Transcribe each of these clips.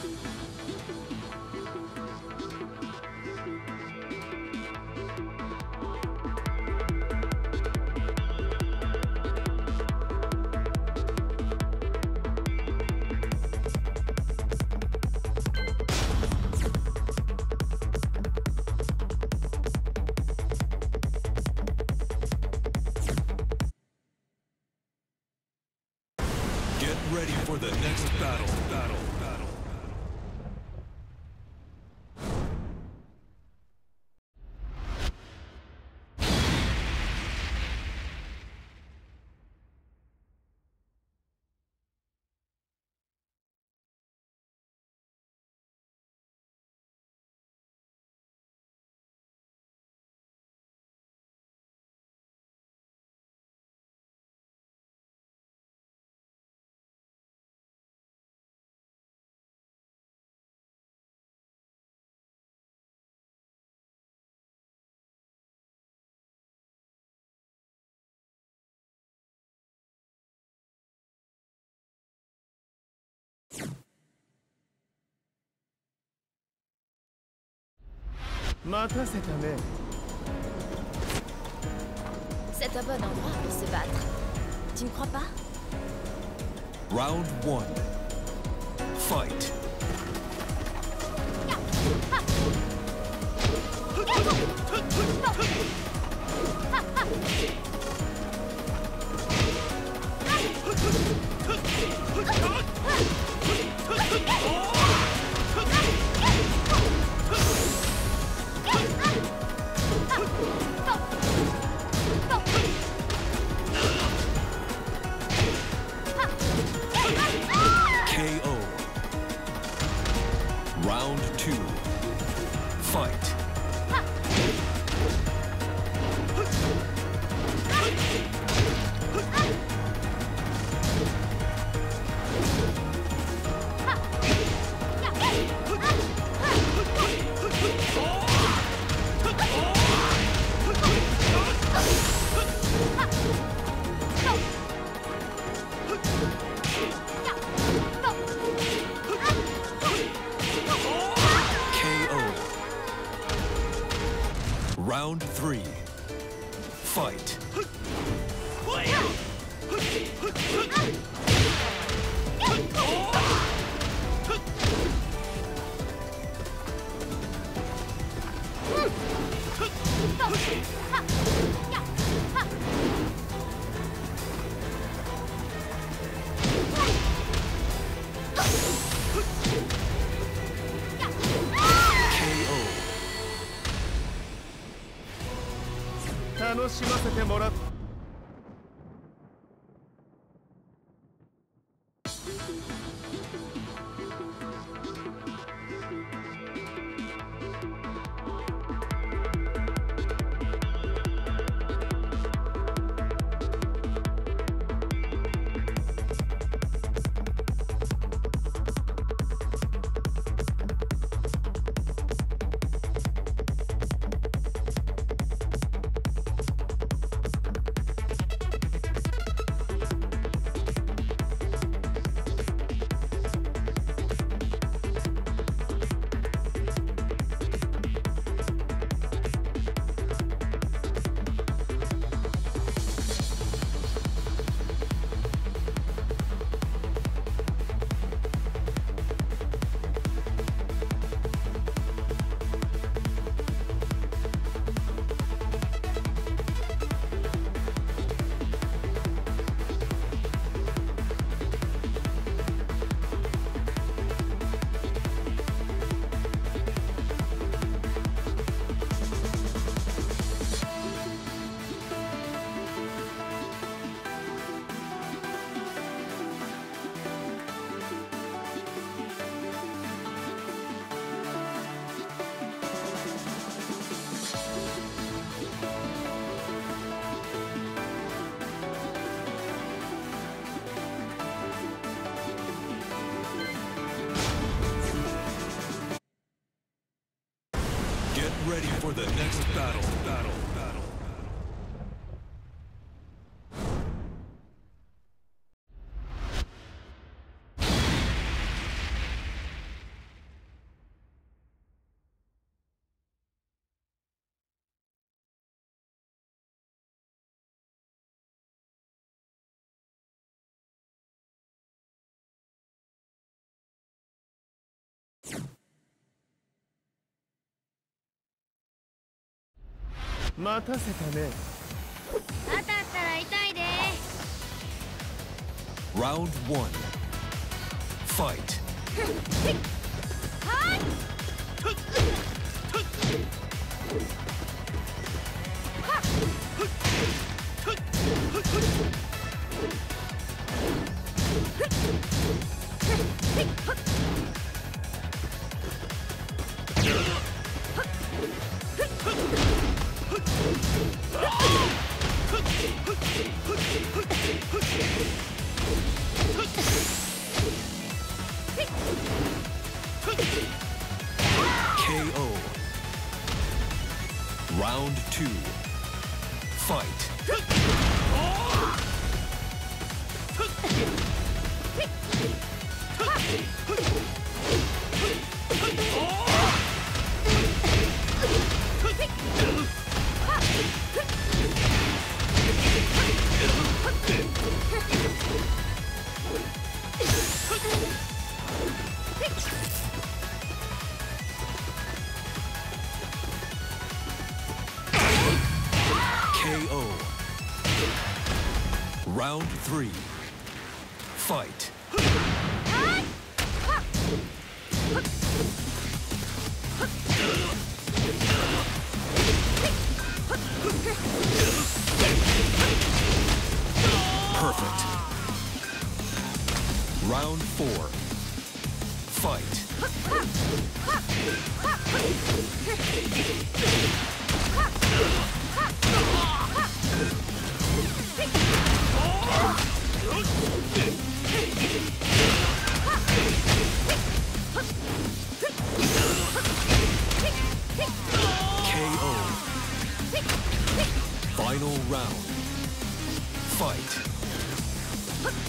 Get C'est un bon endroit pour se battre. Tu ne crois pas? Round one. Fight. Go! Round three. Fight. しませてもらっ待たせたね。当たったら痛いで。Round 1 Fight. はい Hup! Ha!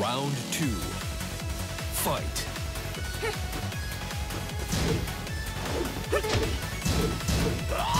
Round two. Fight. KO.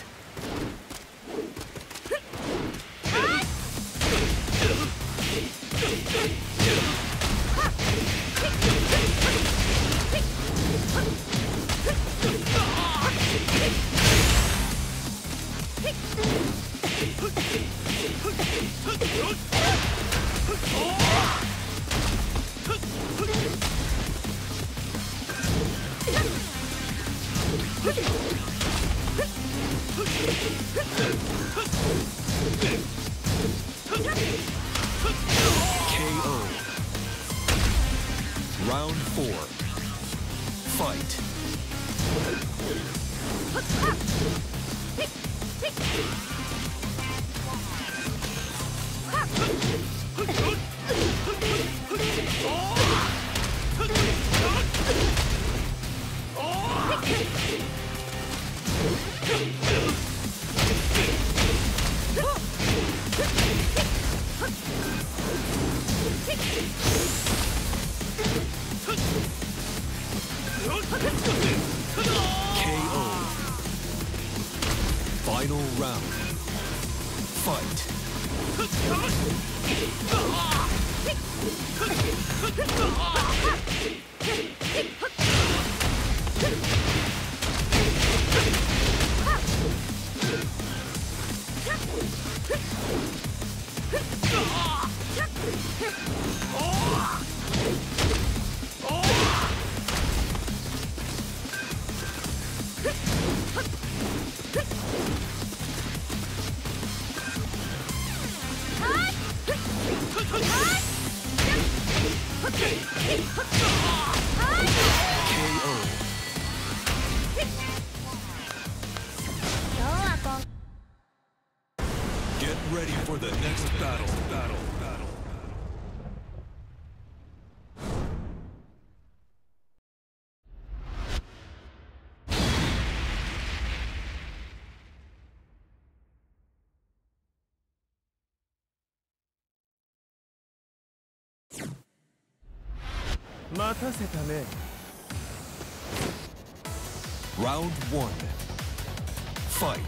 待たせたね Round Fight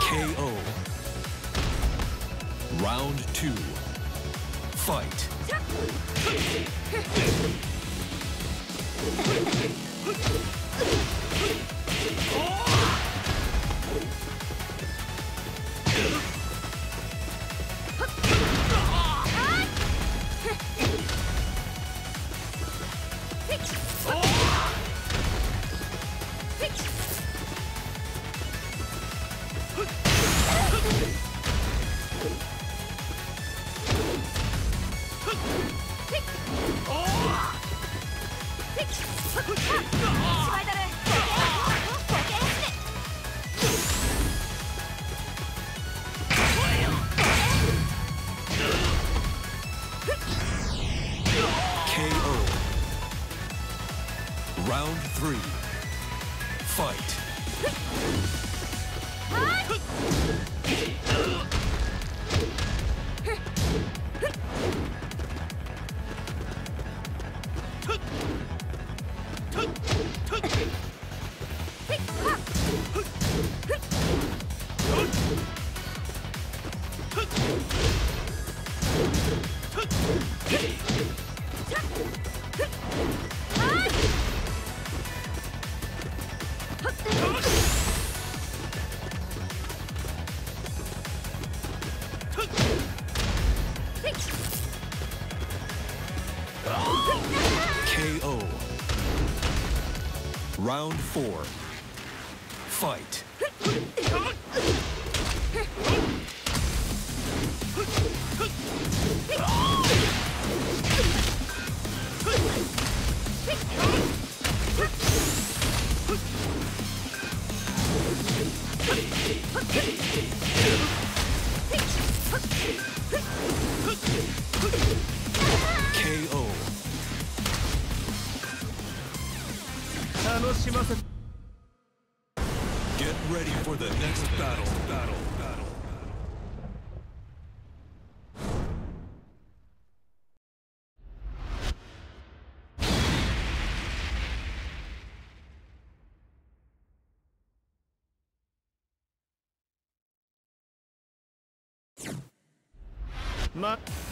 KO Round two. Fight. Round four.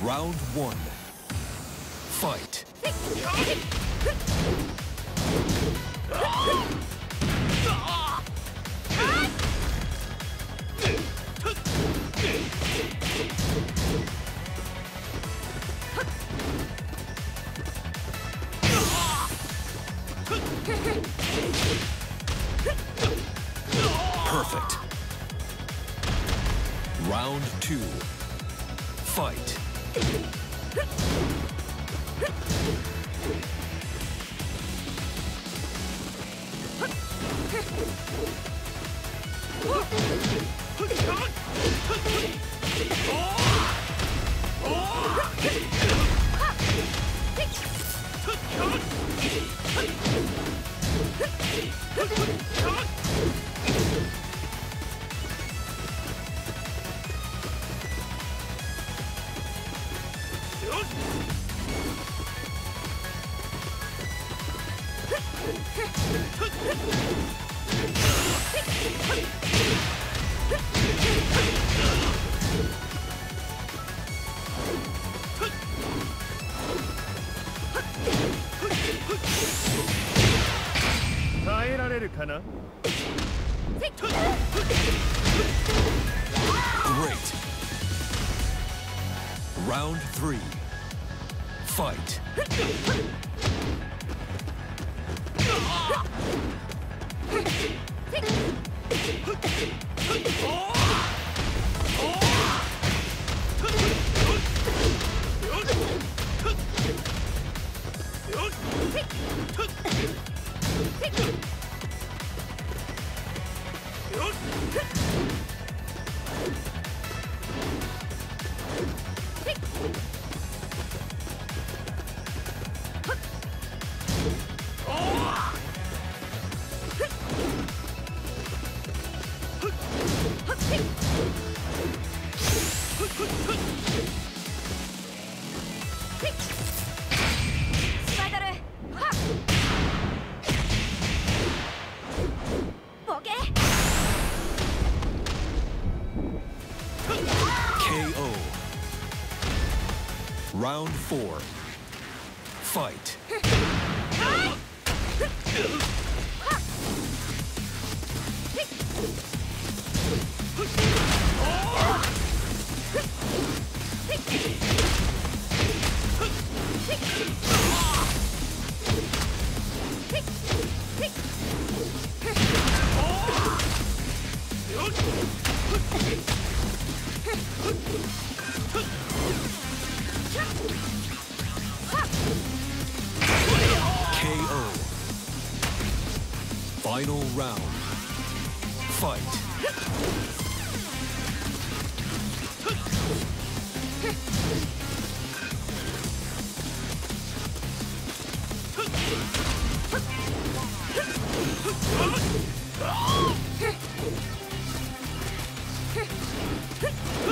Round one. Fight. Four. Hmph!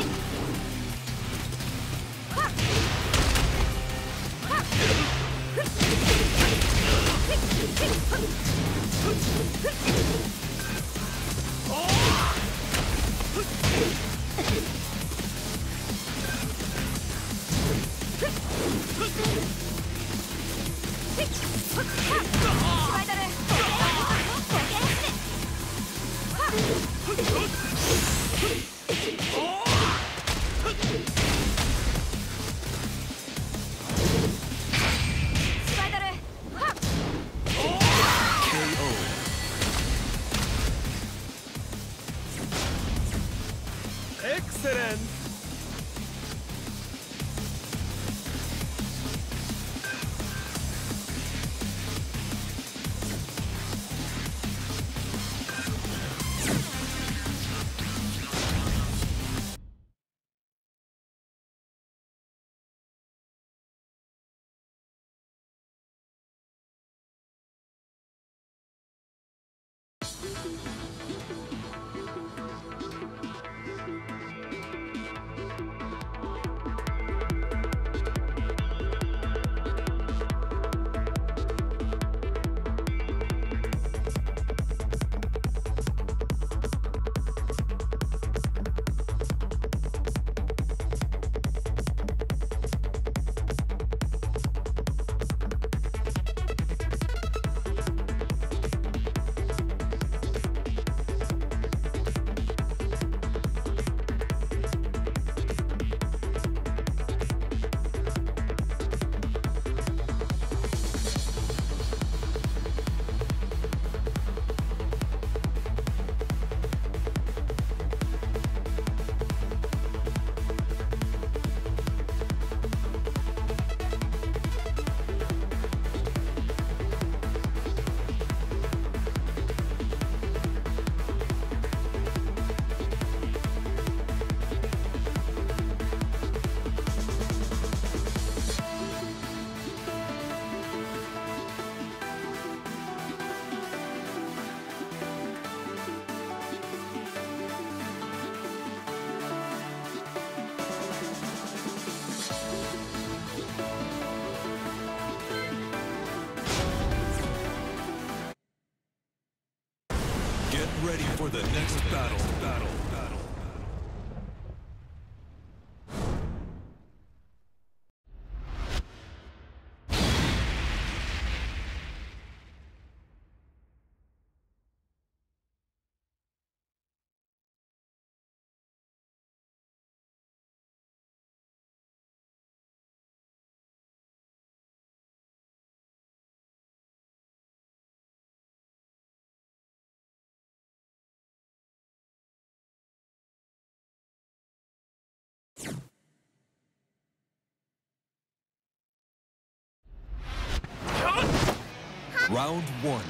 Round one.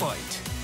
Fight.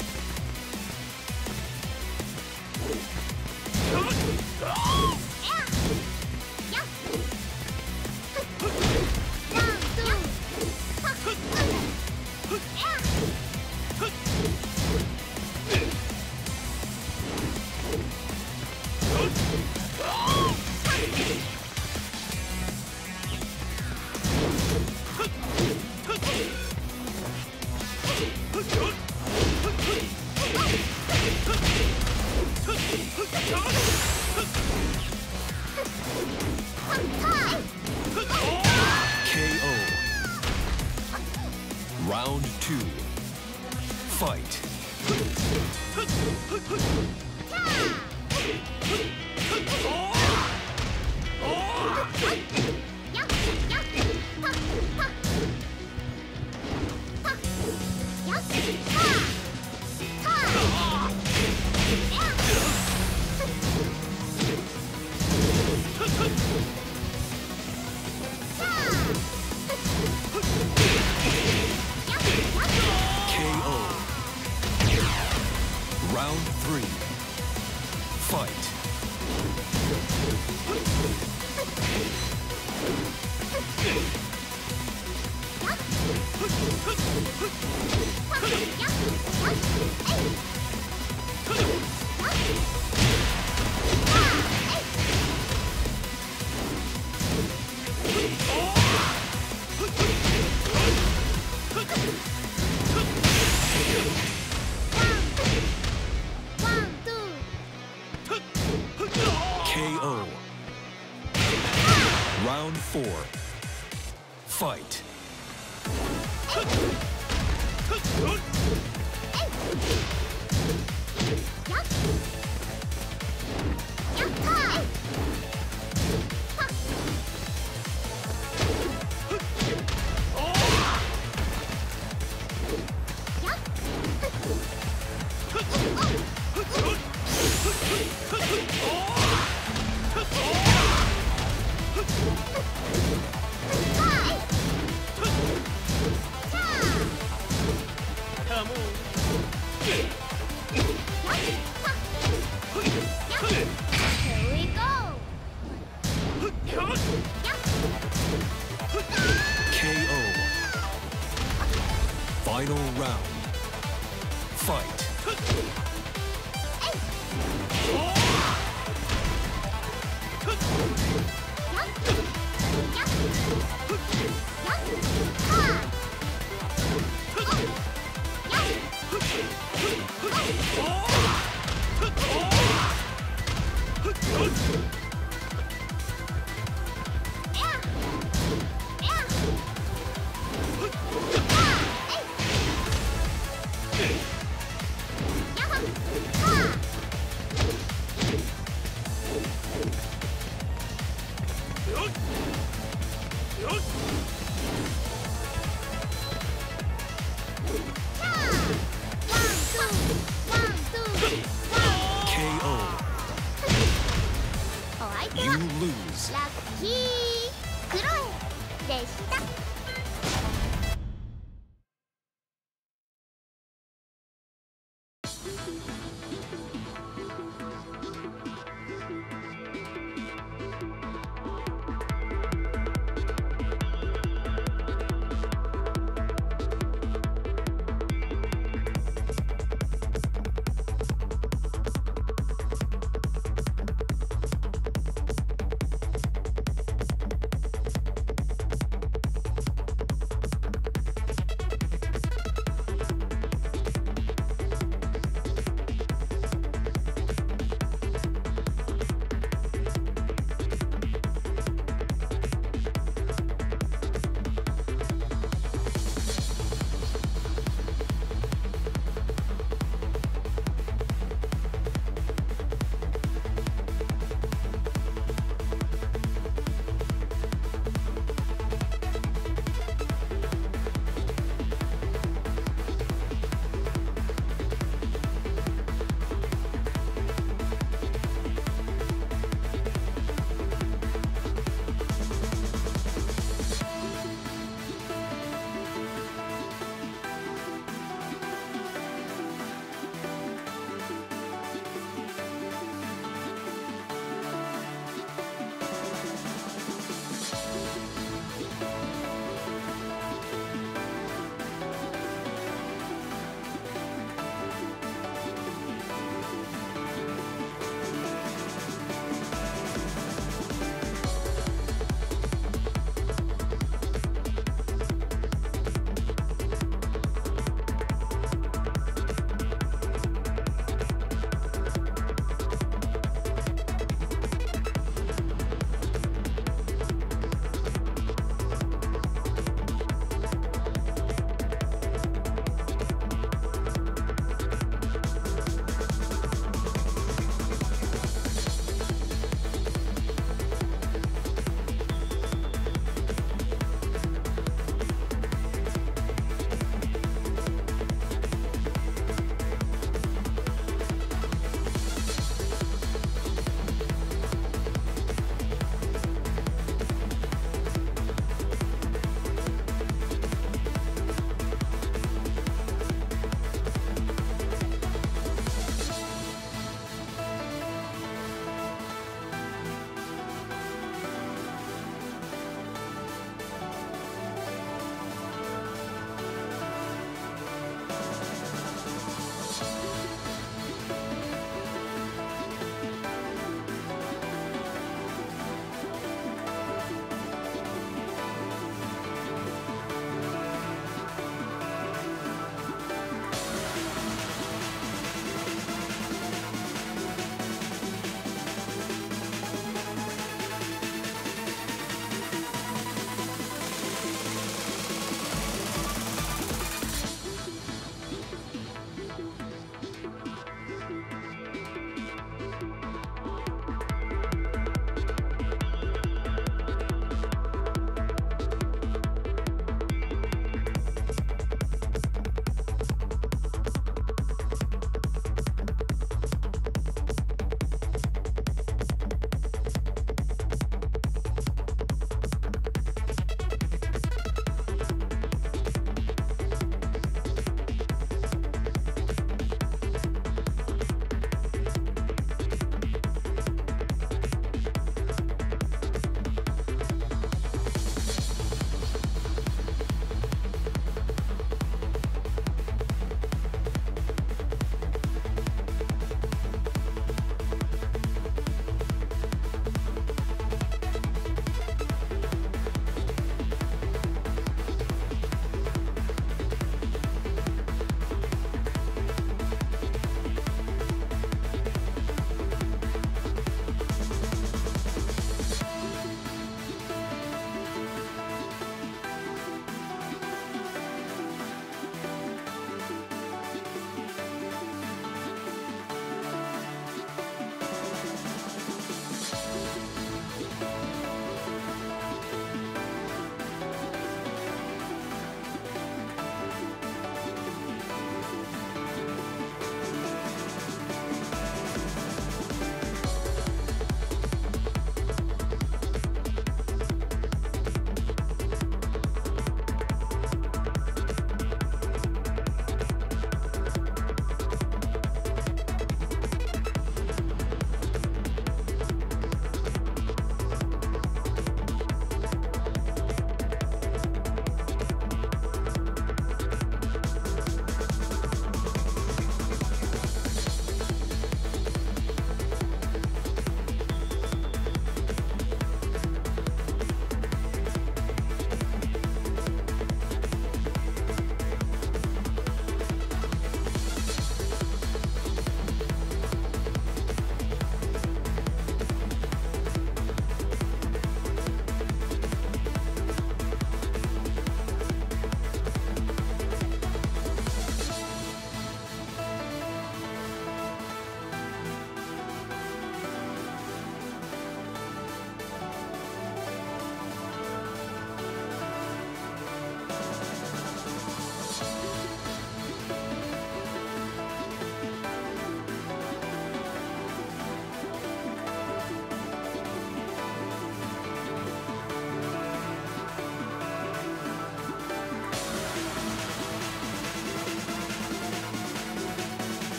Hey! Oh!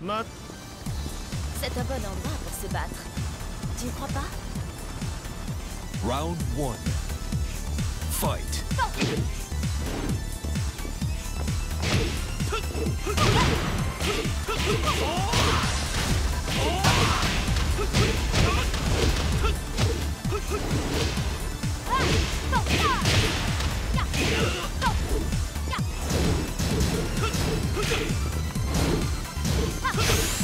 C'est un bon endroit pour se battre. Tu ne crois pas? Round one. Fight. KO. Round two. Fight. KO.